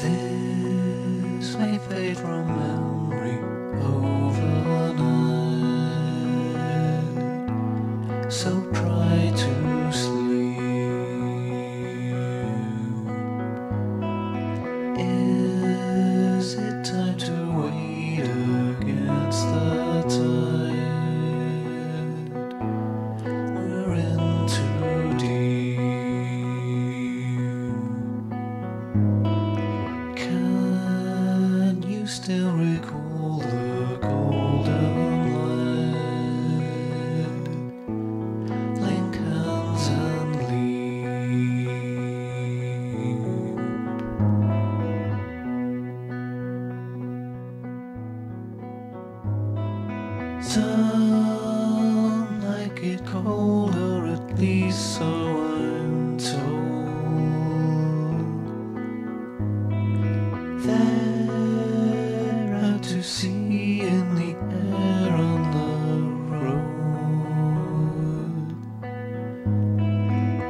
This may fade from memory overnight. So try. Still recall the golden light? Link hands and. Some like it colder, at least so I'm told. They're sea in the air on the road.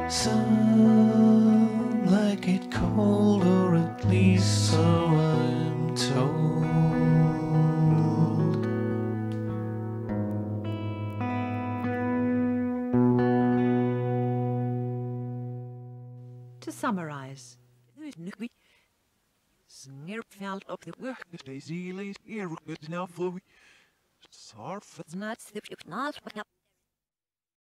Some like it cold, or at least so I'm told. To summarize, Snirpveld op de weg, de ziel is eerlijk, het nou voor. Sarf, It's not the not